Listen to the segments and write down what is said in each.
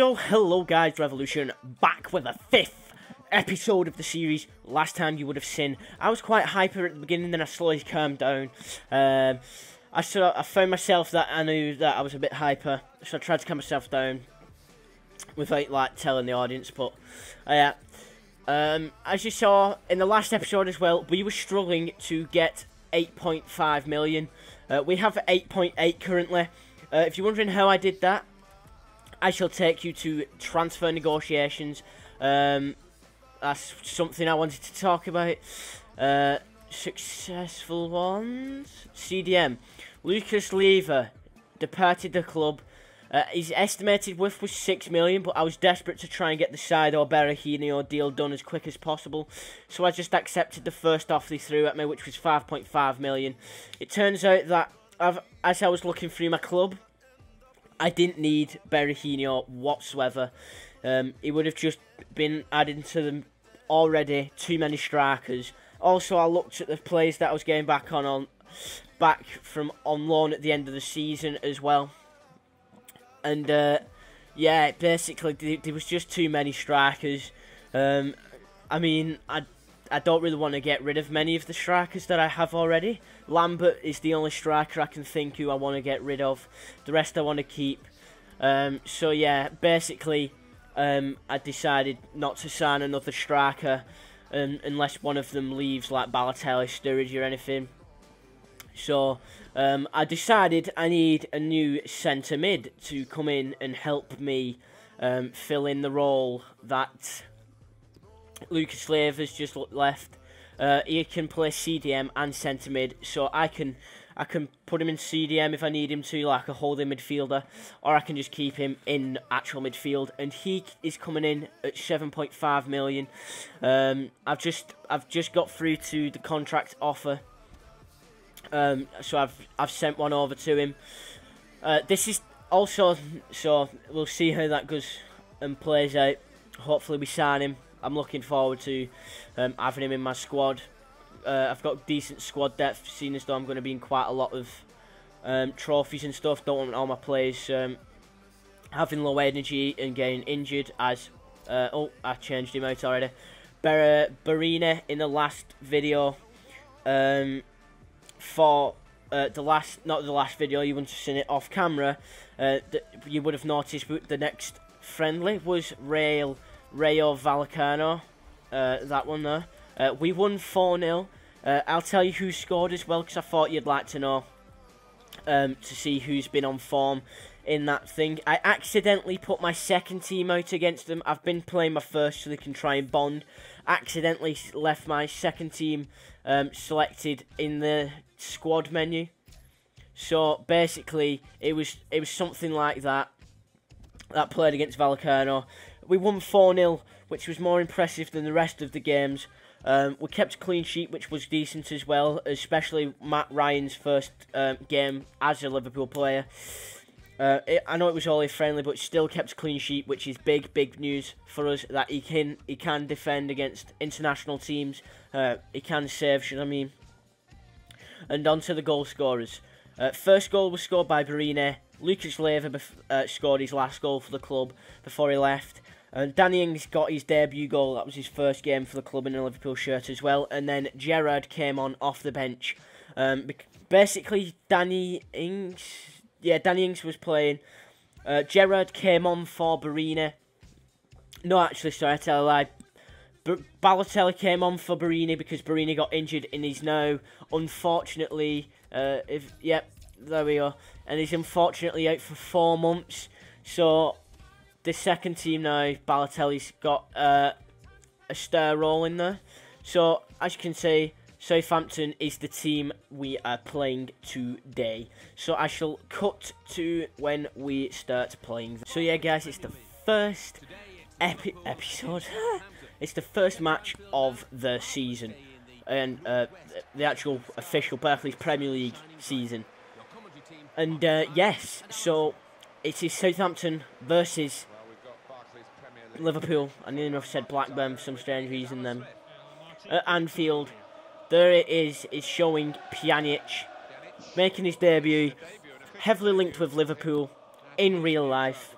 So, hello guys, Revolution, back with the fifth episode of the series. Last time you would have seen, I was quite hyper at the beginning, then I slowly calmed down. Um, I saw, I found myself that I knew that I was a bit hyper, so I tried to calm myself down without like telling the audience. But uh, yeah, um, as you saw in the last episode as well, we were struggling to get 8.5 million. Uh, we have 8.8 currently. Uh, if you're wondering how I did that, I shall take you to transfer negotiations. Um, that's something I wanted to talk about. Uh, successful ones. CDM. Lucas Leiva departed the club. Uh, his estimated worth was 6 million, but I was desperate to try and get the side or Berahino deal done as quick as possible. So I just accepted the first offer they threw at me, which was 5.5 million. It turns out that I've, as I was looking through my club, I didn't need Berahino whatsoever. Um, he would have just been adding to them already too many strikers. Also, I looked at the players that I was getting back on on back from on loan at the end of the season as well. And uh, yeah, basically there, was just too many strikers. Um, I mean, I I don't really want to get rid of many of the strikers that I have already. Lambert is the only striker I can think who I want to get rid of. The rest I want to keep. Um, so yeah, basically, um, I decided not to sign another striker um, unless one of them leaves, like Balotelli, Sturridge, or anything. So um, I decided I need a new centre mid to come in and help me um, fill in the role that Lucas has just left. Uh, he can play CDM and centre mid, so I can I can put him in CDM if I need him to, like a holding midfielder, or I can just keep him in actual midfield. And he is coming in at 7.5 million. Um, I've just I've just got through to the contract offer, um, so I've I've sent one over to him. Uh, this is also so we'll see how that goes and plays out. Hopefully we sign him. I'm looking forward to um, having him in my squad. Uh, I've got decent squad depth, seeing as though I'm going to be in quite a lot of um, trophies and stuff. Don't want all my players um, having low energy and getting injured. As uh, oh, I changed him out already. Ber Barina in the last video um, for uh, the last, not the last video, you wouldn't have seen it off camera. Uh, you would have noticed the next friendly was Rail Rayo Vallecano. Uh, that one there. Uh, we won 4-0. Uh, I'll tell you who scored as well, because I thought you'd like to know. Um, to see who's been on form in that thing. I accidentally put my second team out against them. I've been playing my first so they can try and bond. Accidentally left my second team um, selected in the squad menu. So basically, it was it was something like that. That played against Vallecano we won 4 0, which was more impressive than the rest of the games. Um, we kept a clean sheet, which was decent as well, especially Matt Ryan's first um, game as a Liverpool player. Uh, it, I know it was only friendly, but still kept a clean sheet, which is big, big news for us that he can he can defend against international teams. Uh, he can save, should I mean. And on to the goal scorers. Uh, first goal was scored by Barine. Lucas Leiva uh, scored his last goal for the club before he left. And Danny Ings got his debut goal. That was his first game for the club in a Liverpool shirt as well. And then Gerrard came on off the bench. Um, basically, Danny Ings, yeah, Danny Ings was playing. Uh, Gerrard came on for Barina. No, actually, sorry, I tell a lie. B Balotelli came on for Barini because Barini got injured and he's now, unfortunately, uh, if yep, there we are, and he's unfortunately out for four months. So the second team now, Balotelli's got uh, a star role in there. So, as you can see, Southampton is the team we are playing today. So I shall cut to when we start playing. So yeah, guys, it's the first epi episode. it's the first match of the season. And uh, the actual official Barclays Premier League season. And uh, yes, so it is Southampton versus Liverpool. I nearly enough said Blackburn for some strange reason then. At Anfield, there it is, is showing Pjanic making his debut, heavily linked with Liverpool in real life.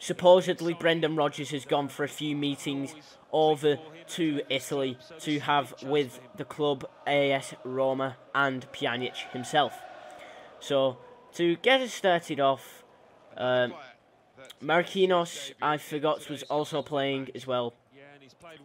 supposedly Brendan Rodgers has gone for a few meetings over to Italy to have with the club AS Roma and Pjanic himself. So to get us started off, um, Marquinhos, I forgot, was also playing as well.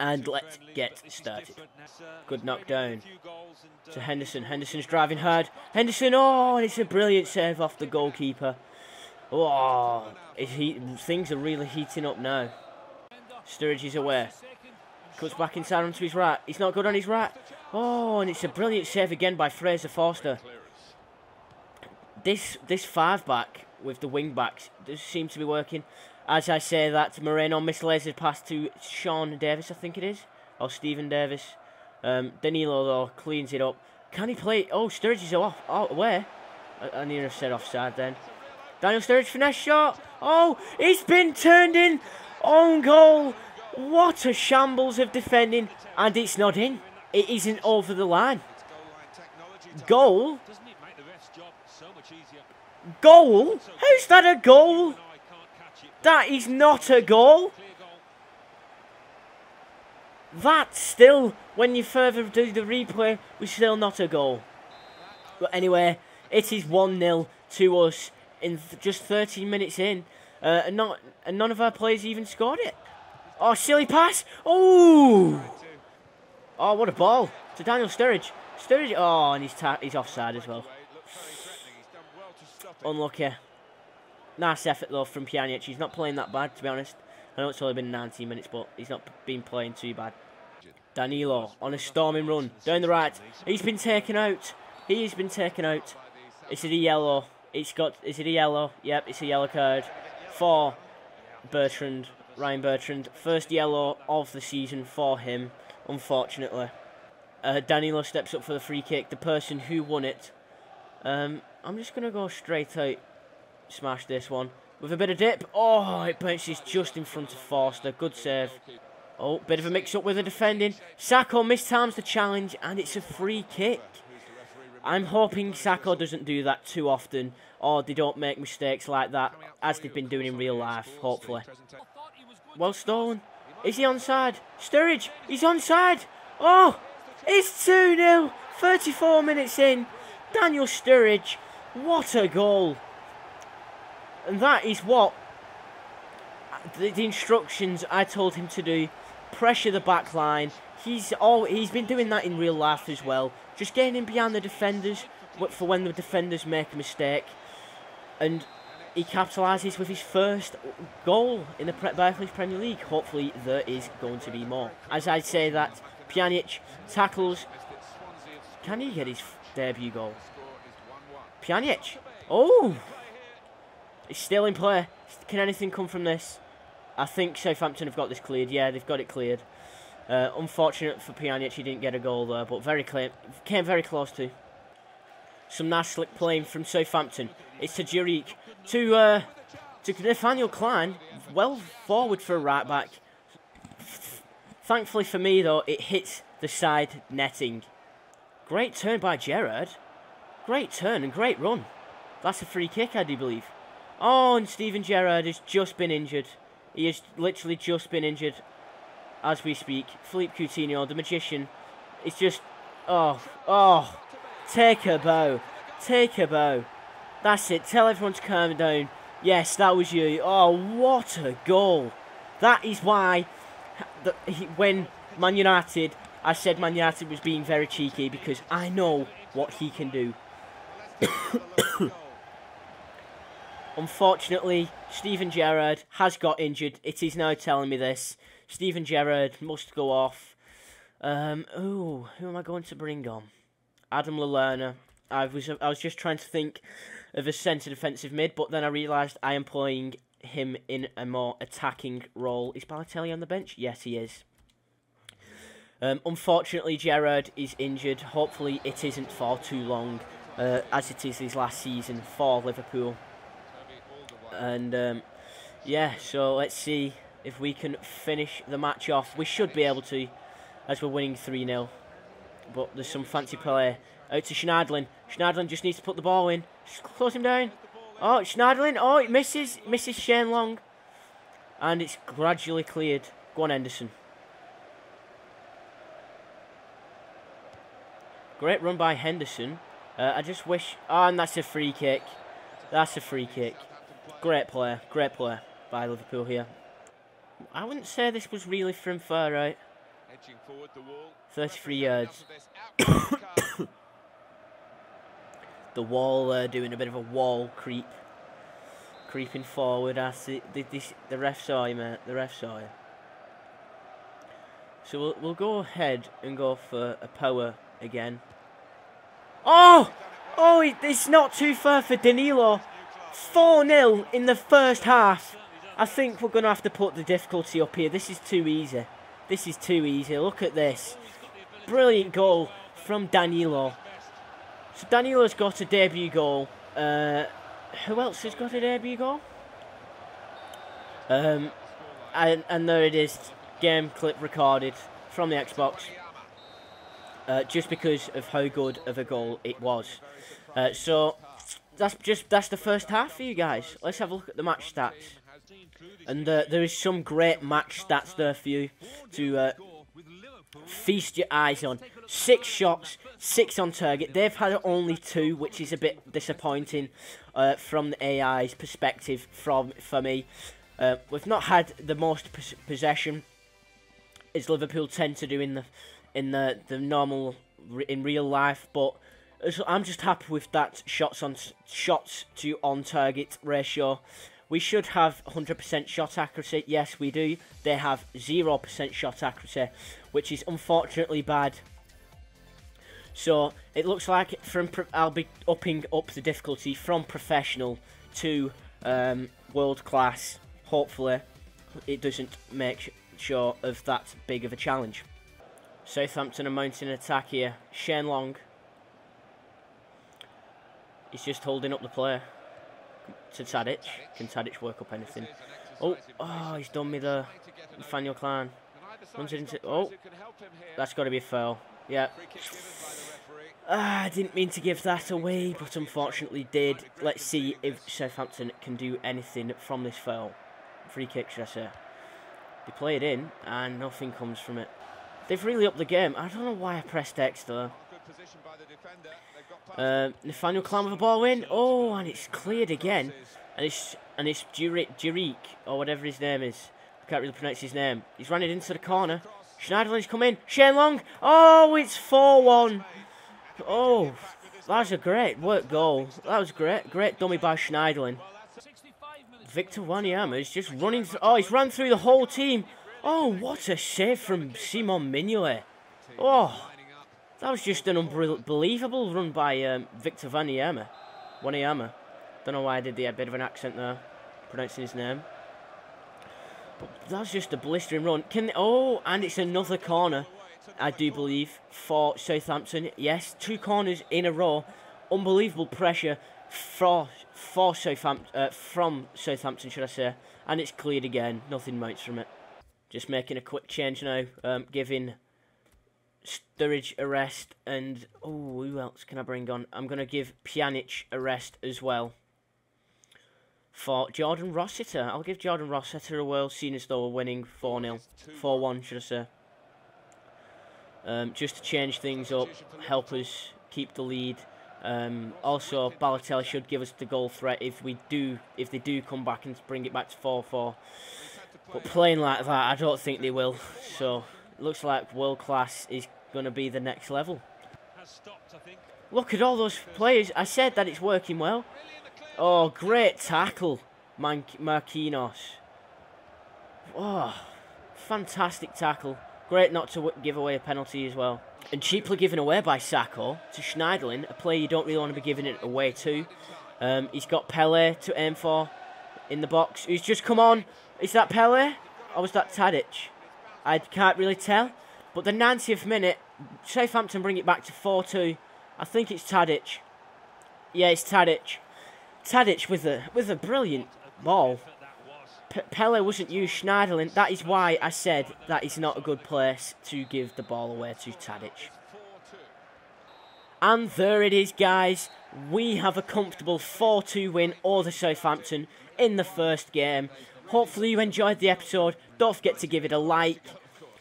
And let's get started. Good knockdown to Henderson. Henderson's driving hard. Henderson, oh, and it's a brilliant save off the goalkeeper. Oh, he, things are really heating up now. Sturridge is aware. Cuts back inside onto his right. He's not good on his right. Oh, and it's a brilliant save again by Fraser Forster. This this five back with the wing backs does seem to be working. As I say that, Moreno mislays his pass to Sean Davis, I think it is, or Steven Davis. Um, Danilo though cleans it up. Can he play? Oh, Sturridge is off. Oh, where? I, I need to have said offside then. Daniel Sturridge finesse shot. Oh, it's been turned in. Own goal. What a shambles of defending. And it's not in. It isn't over the line. Goal? Goal? How's that a goal? That is not a goal. That still, when you further do the replay, was still not a goal. But anyway, it is 1-0 to us in just 13 minutes in. Uh, and, not, and none of our players even scored it. Oh, silly pass. Oh! Oh, what a ball. To Daniel Sturridge. Sturridge, oh, and he's, he's offside as well. Unlucky. Nice effort, though, from Pjanic. He's not playing that bad, to be honest. I know it's only been 19 minutes, but he's not been playing too bad. Danilo on a storming run. Down the right. He's been taken out. He's been taken out. Is it a yellow? It's got... Is it a yellow? Yep, it's a yellow card. For Bertrand. Ryan Bertrand. First yellow of the season for him, unfortunately. Uh, Danilo steps up for the free kick. The person who won it. Um, I'm just going to go straight out smash this one. With a bit of dip. Oh, it bounces just in front of Forster. Good save. Oh, bit of a mix-up with the defending. Sakho mistimes the challenge, and it's a free kick. I'm hoping Sakho doesn't do that too often, or they don't make mistakes like that, as they've been doing in real life, hopefully. Well stolen. Is he onside? Sturridge, he's onside. Oh, it's 2-0. 34 minutes in. Daniel Sturridge, what a goal. And that is what the, instructions I told him to do. Pressure the back line. He's all he's been doing that in real life as well. Just getting in behind the defenders for when the defenders make a mistake. And he capitalises with his first goal in the Barclays Premier League. Hopefully there is going to be more. As I say that, Pjanic tackles. Can he get his debut goal? Pjanic. Oh! It's still in play. Can anything come from this? I think Southampton have got this cleared. Yeah, they've got it cleared. Uh, unfortunate for Pjanic, he didn't get a goal there, but very clear. Came very close to. Some nice slick playing from Southampton. It's to Juric. To, uh, to Nathaniel Clyne. Well forward for a right back. Thankfully for me, though, it hits the side netting. Great turn by Gerrard. Great turn and great run. That's a free kick, I do believe. Oh, and Steven Gerrard has just been injured. He has literally just been injured as we speak. Philippe Coutinho, the magician, is just... Oh, oh. Take a bow. Take a bow. That's it. Tell everyone to calm down. Yes, that was you. Oh, what a goal. That is why the, he, when Man United, I said Man United was being very cheeky because I know what he can do. Unfortunately, Steven Gerrard has got injured. It is now telling me this. Steven Gerrard must go off. Um, ooh, who am I going to bring on? Adam Lallana. I was I was just trying to think of a centre defensive mid, but then I realised I am playing him in a more attacking role. Is Balotelli on the bench? Yes, he is. Um, unfortunately, Gerrard is injured. Hopefully, it isn't for too long, uh, as it is his last season for Liverpool. And um, yeah, so let's see if we can finish the match off. We should be able to, as we're winning 3-0. But there's some fancy play. Out to Schneiderlin. Schneiderlin just needs to put the ball in. Close him down. Oh, Schneiderlin. Oh, it misses. Misses Shane Long. And it's gradually cleared. Go on, Henderson. Great run by Henderson. Uh, I just wish... Oh, and that's a free kick. That's a free kick. Great player. Great player by Liverpool here. I wouldn't say this was really from far right. 33 yards. the wall uh, doing a bit of a wall creep. Creeping forward. I see the, the, the ref saw you, mate. The ref saw you. So we'll, we'll go ahead and go for a power again. Oh! Oh, it's not too far for Danilo. 4-0 in the first half. I think we're going to have to put the difficulty up here. This is too easy. This is too easy. Look at this. Brilliant goal from Danilo. So Danilo's got a debut goal. Uh, who else has got a debut goal? Um, and, and there it is. Game clip recorded from the Xbox. Uh, just because of how good of a goal it was. Uh, so that's just that's the first half for you guys. Let's have a look at the match stats. And uh, there is some great match stats there for you to uh, feast your eyes on. Six shots, six on target. They've had only two, which is a bit disappointing uh, from the AI's perspective from for me. We've not had the most possession as Liverpool tend to do in the in the the normal in real life, but I'm just happy with that shots on shots to on target ratio. We should have 100% shot accuracy. Yes, we do. They have 0% shot accuracy, which is unfortunately bad. So it looks like from I'll be upping up the difficulty from professional to um, world class. Hopefully, it doesn't make sure of that big of a challenge. Southampton are mounting an attack here. Shane Long. He's just holding up the player to Tadic. Can Tadic work up anything? Oh, oh, he's done me the Nathaniel Clyne. Runs it into. Oh, that's got to be a foul. Yeah. Ah, I didn't mean to give that away, but unfortunately did. Let's see if Southampton can do anything from this foul. Free kick, should I say. They play it in, and nothing comes from it. They've really upped the game. I don't know why I pressed X, though. Uh, Nathaniel Clyne with a ball in. Oh, and it's cleared again. And it's and it's Juric, or whatever his name is. I can't really pronounce his name. He's run it into the corner. Schneiderlin's come in. Shane Long. Oh, it's 4-1. Oh, that was a great work goal. That was great. Great dummy by Schneiderlin. Victor Wanyama is just running through. Oh, he's run through the whole team. Oh, what a save from Simon Mignolet. Oh, that was just an unbelievable run by um, Victor Wanyama. Wanyama. Don't know why I did the a bit of an accent there, pronouncing his name. But that was just a blistering run. Can oh, and it's another corner, I do believe, for Southampton. Yes, two corners in a row. Unbelievable pressure for for Southampton uh, from Southampton, should I say? And it's cleared again. Nothing mounts from it. Just making a quick change now, um, giving Sturridge a rest, and oh, who else can I bring on? I'm going to give Pjanic a rest as well. For Jordan Rossiter, I'll give Jordan Rossiter a whirl, seeing as though we're winning 4 0, 4 1, should I say. Um, just to change things up, help us keep the lead. Um, also, Balotelli should give us the goal threat if we do, if they do come back and bring it back to 4-4. But playing like that, I don't think they will. So, looks like world class is going to be the next level. Look at all those players. I said that it's working well. Oh, great tackle, Man Marquinhos. Oh, fantastic tackle. Great not to give away a penalty as well. And cheaply given away by Sakho to Schneiderlin, a player you don't really want to be giving it away to. Um, he's got Pellè to aim for in the box. Who's just come on. Is that Pellè? Or was that Tadic? I can't really tell. But the 90th minute, Southampton bring it back to 4-2. I think it's Tadic. Yeah, it's Tadic. Tadic with a with a brilliant ball. P Pellè wasn't used Schneiderlin. That is why I said that is not a good place to give the ball away to Tadic. And there it is, guys. We have a comfortable 4-2 win over Southampton in the first game. Hopefully you enjoyed the episode. Don't forget to give it a like,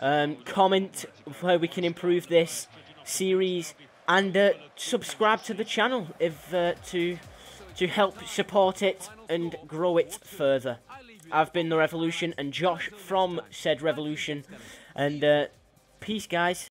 um, comment where we can improve this series, and uh, subscribe to the channel if uh, to to help support it and grow it further. I've been the Revolution and Josh from said Revolution, and uh, peace, guys.